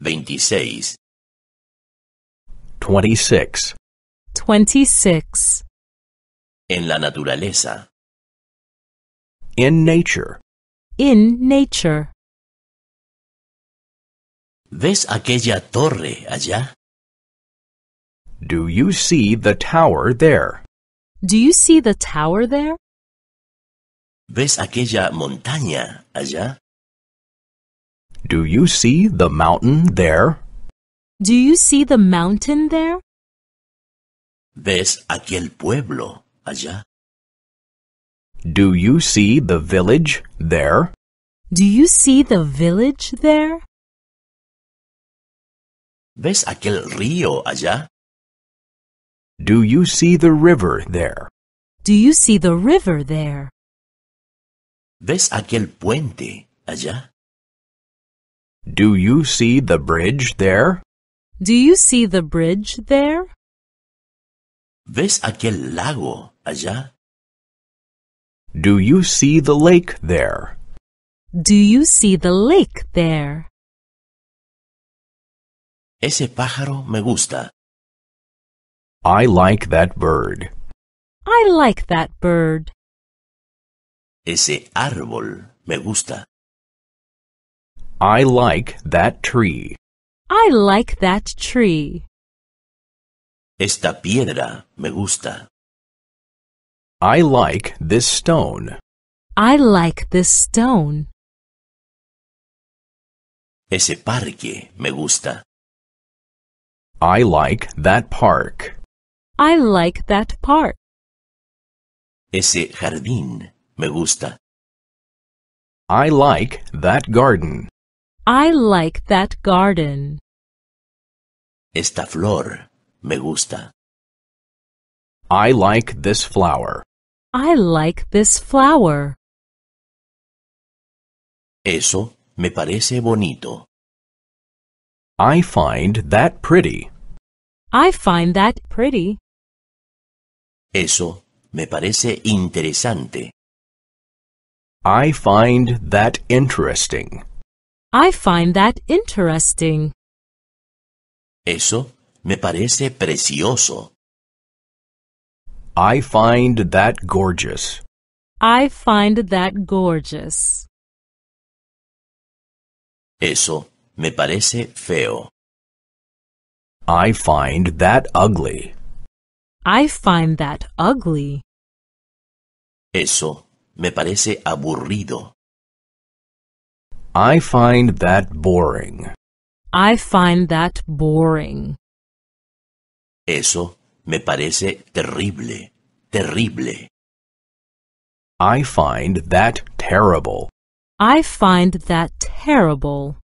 26. 26. 26. En la naturaleza. In nature. In nature. ¿Ves aquella torre allá? Do you see the tower there? Do you see the tower there? ¿Ves aquella montaña allá? Do you see the mountain there? Do you see the mountain there? ¿Ves aquel pueblo allá? Do you see the village there? Do you see the village there? ¿Ves aquel río allá? Do you see the river there? Do you see the river there? ¿Ves aquel puente allá? Do you see the bridge there? Do you see the bridge there? ¿Ves aquel lago allá? Do you see the lake there? Do you see the lake there? Ese pájaro me gusta. I like that bird. I like that bird. Ese árbol me gusta. I like that tree. I like that tree. Esta piedra me gusta. I like this stone. I like this stone. Ese parque me gusta. I like that park. I like that park. Ese jardín me gusta. I like that garden. I like that garden. Esta flor me gusta. I like this flower. I like this flower. Eso me parece bonito. I find that pretty. I find that pretty. Eso me parece interesante. I find that interesting. I find that interesting. Eso me parece precioso. I find that gorgeous. I find that gorgeous. Eso me parece feo. I find that ugly. I find that ugly. Eso me parece aburrido. I find that boring. I find that boring. Eso me parece terrible, terrible. I find that terrible. I find that terrible.